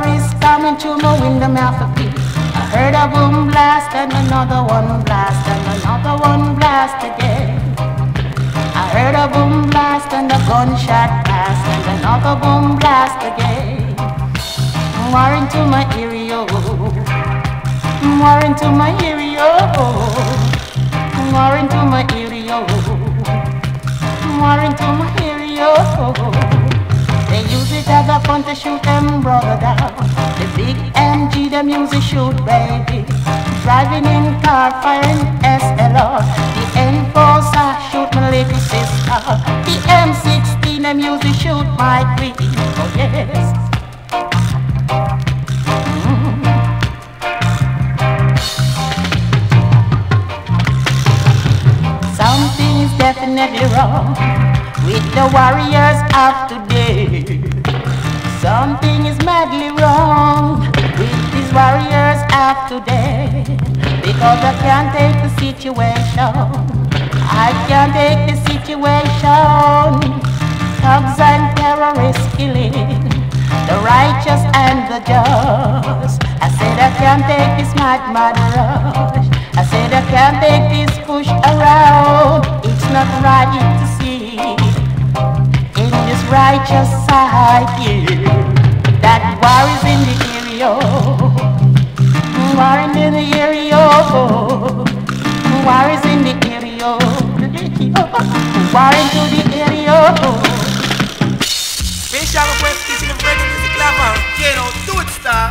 Terrorists coming to my window, me have to. I heard a boom blast and another one blast and another one blast again. I heard a boom blast and a gunshot blast and another boom blast again. War into my ear, yo. War into my ear, yo. War into my ear, yo. War into my ear. They use it as a fun to shoot them brother down. The big MG, them use shoot baby. Driving in car, firing SLR. The enforcer shoot my little sister. The M16, them use it shoot my queen. Oh yes. Mm. Something is definitely wrong with the warriors of today. Something is madly wrong with these warriors of today. Because I can't take the situation. I can't take the situation. Thugs and terrorists killing the righteous and the just. I said I can't take this mad, mad rush. I said I can't take this push around. It's not right to see righteous society that war is in the area. War is in the area. War is in the area. War into the area. Special request is in the reggae music lover. You know, do it star.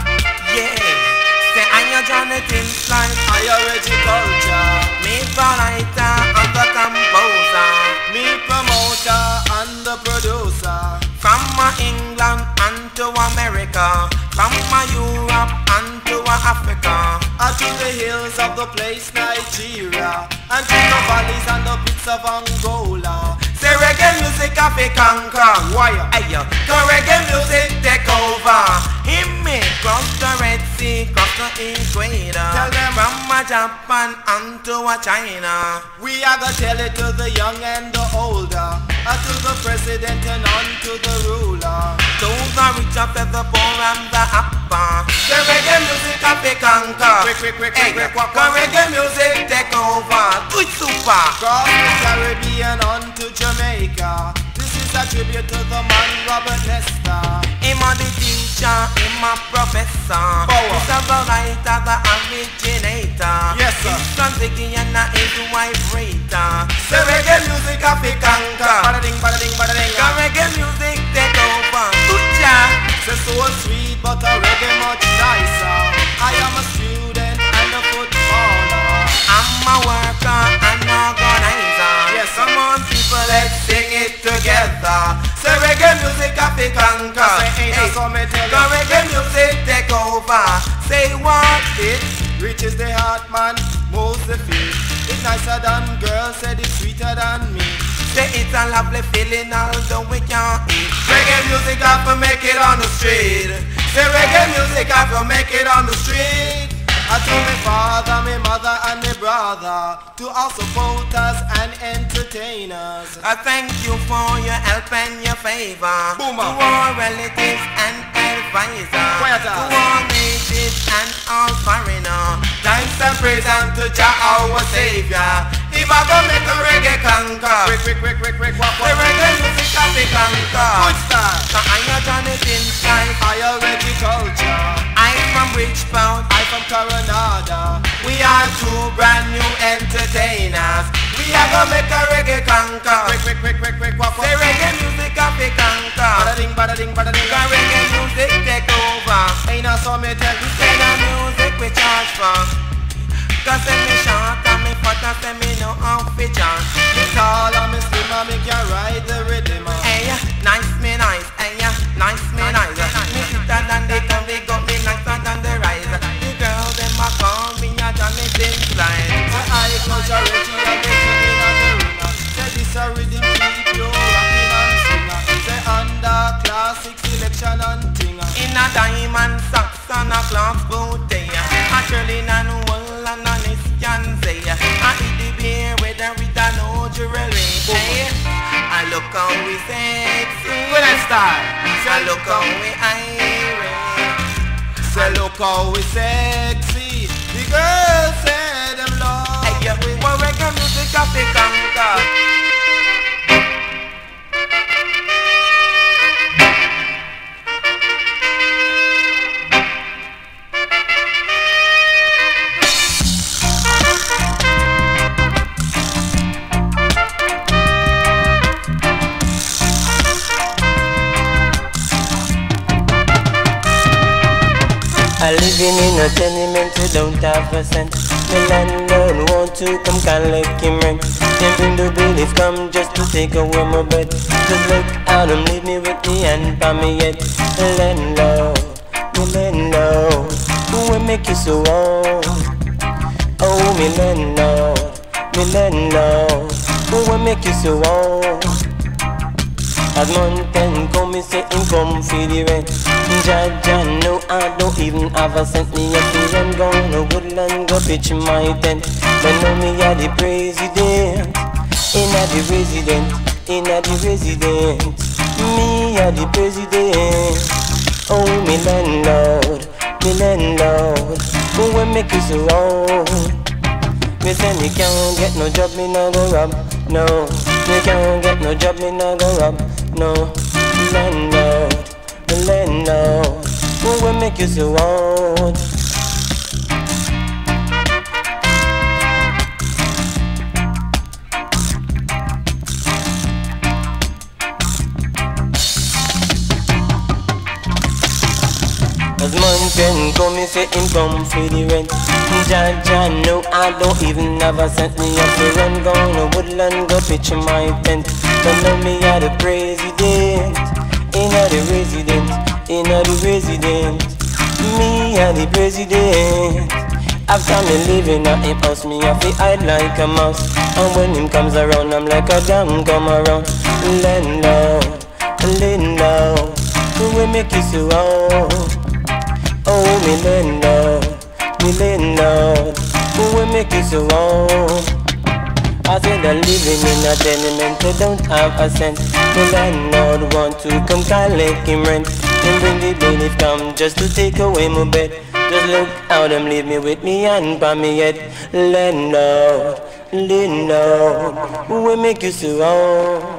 Yeah. Say I'm your Johnny Tinslice. I already culture, Me for lighter uh, and the composer. me promoter England and to America. From uh, Europe and to Africa. And to the hills of the place Nigeria, and to the valleys and the pits of Angola. Say reggae music a fi conquer. Why? Ayo, cause reggae music take over. Him me cross the Red Sea, cross the equator. Tell them. from a Japan and to a China. We are gonna tell it to the young and the older, and to the president and on to the ruler. Those are rich up at the poor and the upper. The reggae music a fi conquer. Quick, quick, quick, Hey, quick, quick, cause reggae music take over. It super. Cross the Caribbean on to Jamaica. This is a tribute to the man Robert Nesta. Him a the teacher, him a professor. Power. He's a writer, the originator. Yes, sir. He's from Ziggy and a his vibrator. The reggae music a fi conquer. Bada ding, bada ding, bada ding. The reggae music take over. Tucha. Say so sweet, but a reggae much nicer. I am a student and a footballer. I'm a worker and organizer. Yes. Come on, people, let's sing it together. Say reggae music a fi conquer. Say ain't that so me tell you? reggae music take over. Say what it Reaches the heart, man, moves the feet. It's nicer than girls, said it's sweeter than me. Say it's a lovely feeling although we can't eat. Reggae music have to make it on the street. Say reggae music have to make it on the street I told my father, my mother, and my brother to all supporters and entertainers. I thank you for your help and your favor. Boomer. To all relatives and advisors. To all natives and all foreigner Thanks and praise unto Jah our Savior. If I go make a reggae conquer. Quick, quick, quick, quick, quick, walk, The reggae music have to conquer Good style. So I'm your Johnny Tinslice I already culture. I'm from I from Coronada. We are two brand new entertainers. We are gonna make a reggae conquer. Quick, quick, quick, quick, quick, walk, Say reggae music a fi Bada ding, bada ding, bada ding. Cause reggae music take over. Ain't no so me tell you. Say the music we charge for. Cause say me short and me fat and say me know how fi chant. Me tall and me slim and me can ride the rhythm. Hey, nice me nice. Hey, yeah, nice me nice. Me fitter than they come, they got Sin Slide. Say I culture Reggie and the king in the ringer. Say this a rhythm keep you rocking and singer. Say under classic selection and thing. In a diamond socks and a cloth boot day. A Shirley and wool and a Niscan say. A itty beer with a with a no jewelry. Hey, I look how we sexy. When I start, I look how we irate. say look how we sexy. The girls reggae music a fi conquer. I living in a tenement, I don't have a cent. Want to come collect him rent. Then bring the bailiff come just to take away my bed. Just look how them leave me with the hand by me yet. The landlord, the landlord, who will make you so old? Oh, me landlord, me landlord, who will make you so old? As month end come, me say him come for the rent. Jaja, no, I don't even have a cent. Me a feeling gone to woodland, go pitch my tent. But know me a the president, inna the resident, inna the resident. Me a the president. Oh, me landlord, me landlord, who will make you so old? Me say me can't get no job, me no go rob. No, me can't get no job, me no go rob. No, landlord, landlord, who will make you so old? As month end come, me say him come for the rent. Jaja, no, I don't even have a cent. Me have to run down to woodland, go pitch my tent. But now me a the president, inna the resident, inna the resident. Me a the president. After me living at him house, me have to hide like a mouse. And when him comes around, I'm like a damn come around. Landlord, landlord, who will make you so old? Oh, me landlord, me landlord, who will make you so old? I said I'm living in a tenement, I don't have a cent. The landlord want to come collect him rent. Then bring the bailiff come just to take away my bed. Just look how them leave me with me hand by me head. Landlord, landlord, who will make you so old?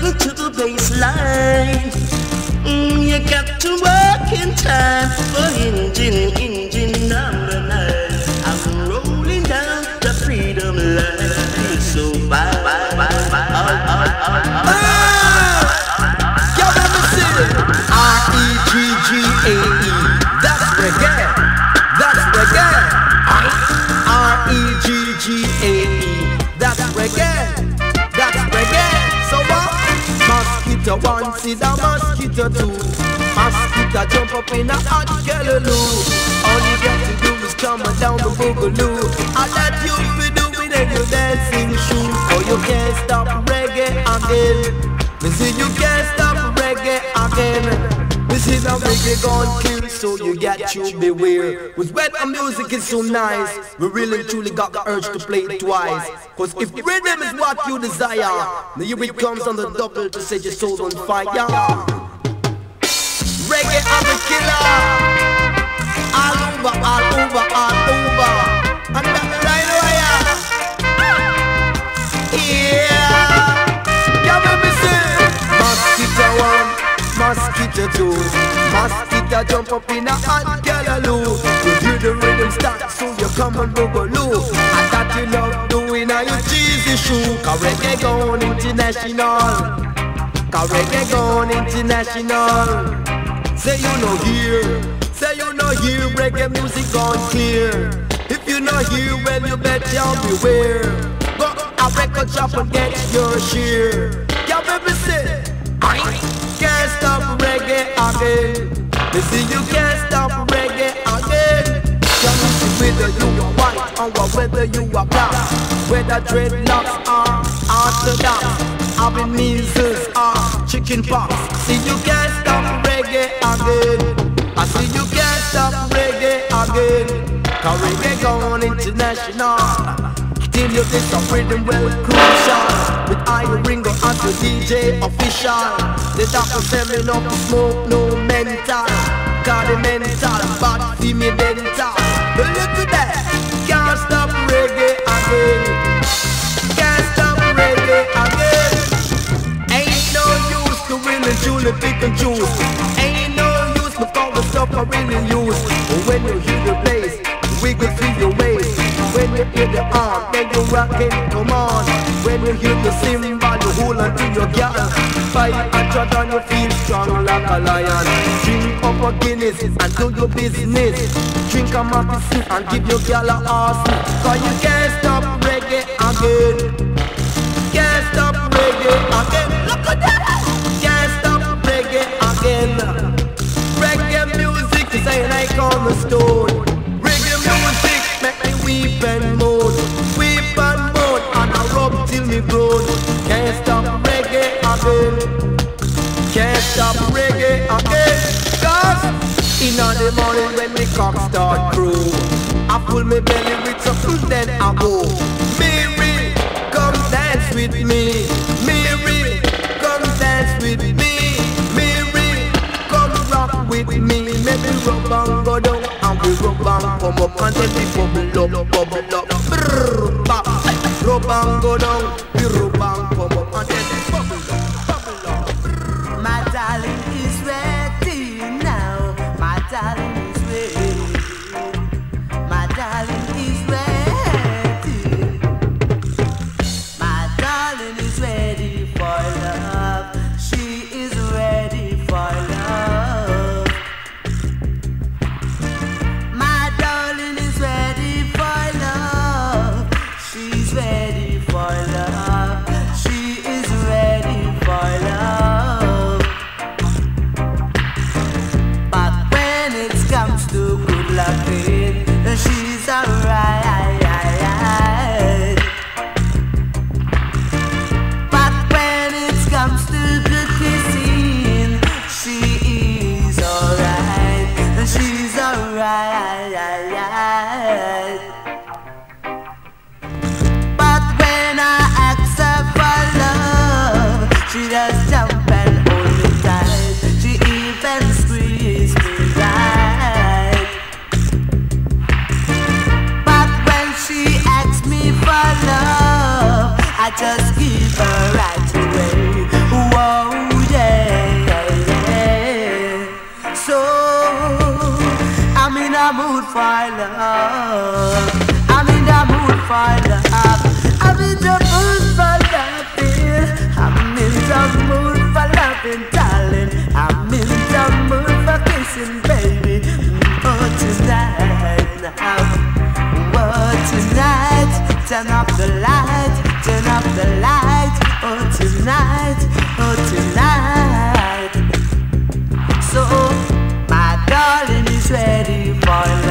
listen to the bass line. Mm, you got to work in time for engine. one see the mosquito too. Mosquito jump up in a hot callaloo. All you got to do is come down the boogaloo. I let you be doing in your dancing shoes. Oh, you can't stop reggae again. Me see you can't stop reggae again. This is how reggae gone kill nice. We really truly got the urge to play it twice. Cause if rhythm is what you desire, then here it comes on the double to set your soul on fire. Reggae, I'm the killer. All over, all over, all over. And that's right away. Yeah. Mosquito two. Mosquito jump up in a hot callaloo the rhythm start, so you come and boogaloo. I thought you love doing all your cheesy shoe. Cause reggae gone international. Cause reggae gone international. Say you know here, say you know here, reggae music gone clear. If you know here, well you better beware. Go a record shop and get your share. Stop reggae again. You see you can't stop reggae again. Whether you are white or whether you are black. Whether dreadlocks are orthodox Having measles or chicken pox. See you can't stop reggae again. I see you can't stop reggae again. Cause reggae going international You this some rhythm well crucial With I Ringo as the DJ official The doctor say me no smoke no mental Got the mental bad see me dental Look at that, can't stop reggae again. Can't stop reggae again. Ain't no use to really truly pick and choose. Ain't no use because the stuff I really use. But when you hear the bass, wiggle through your waist. When you hear the arm, then you rock it, come on. When you hear the cymbal, you hold on to your girl. Fight and trot on your feet, strong like a lion. Drink up a Guinness and do your business. Drink a medicine and give your girl a ass Cause you can't stop reggae again Can't stop reggae again Look at that Can't stop reggae again Reggae music is a like on the stone In the morning when me cock start crew. I pull me belly with some food then I go Mary, come dance with me. Mary, come dance with me. Mary, come rock with me. Maybe rub and go down And we rub and come up and then we bubble up, bubble up. Brrrr, pop, Rub and go down, we rub Turn up the light, turn up the light. Oh, tonight, oh, tonight. So, my darling is ready for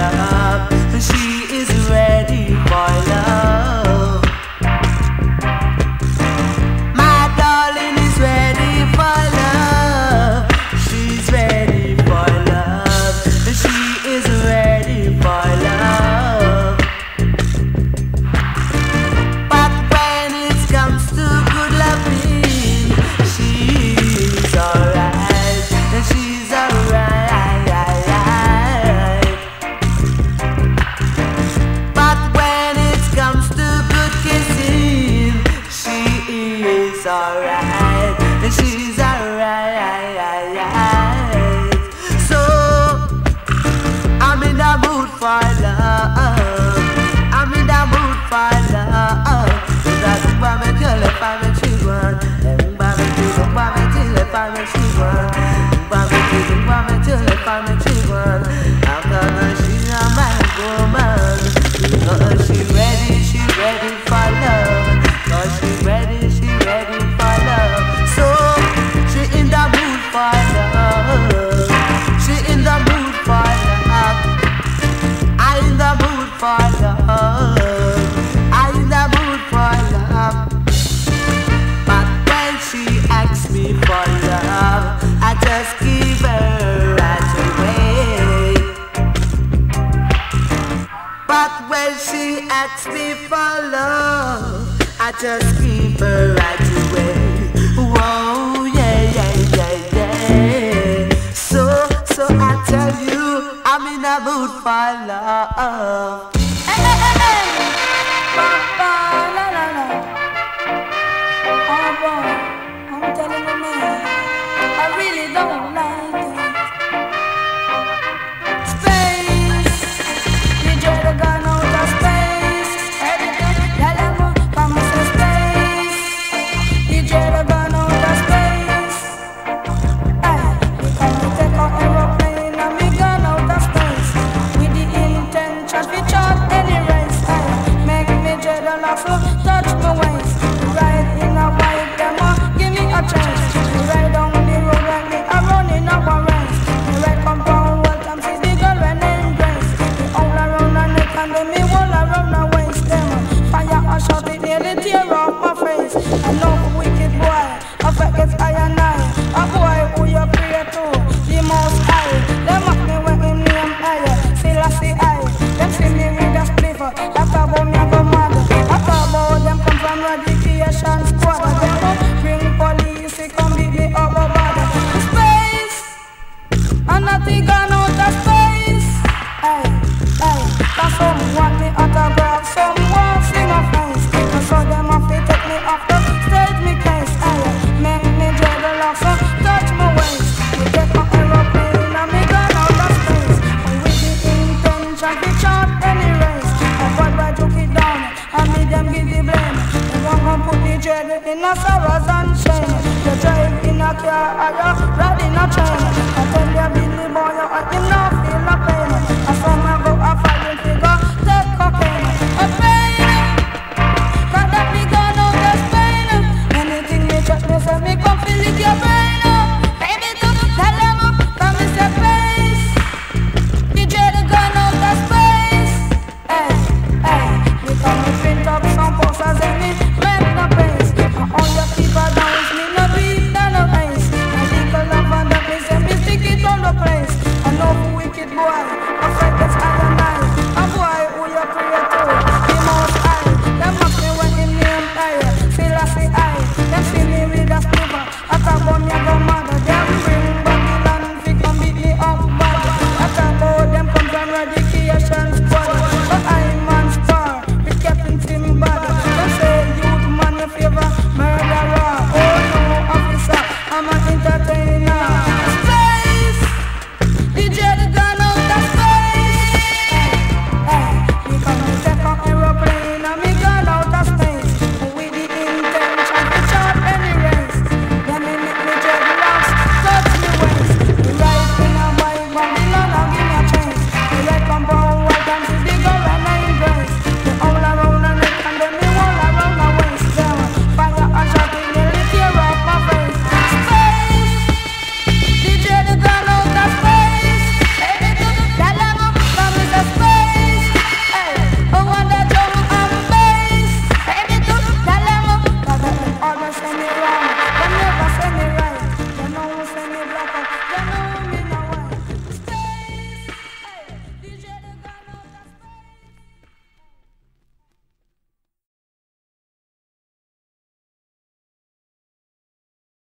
alright. in a sorrows and shame. You drive in a car or you ride in a train. I tell you, Billy boy, you ain't no feel no pain.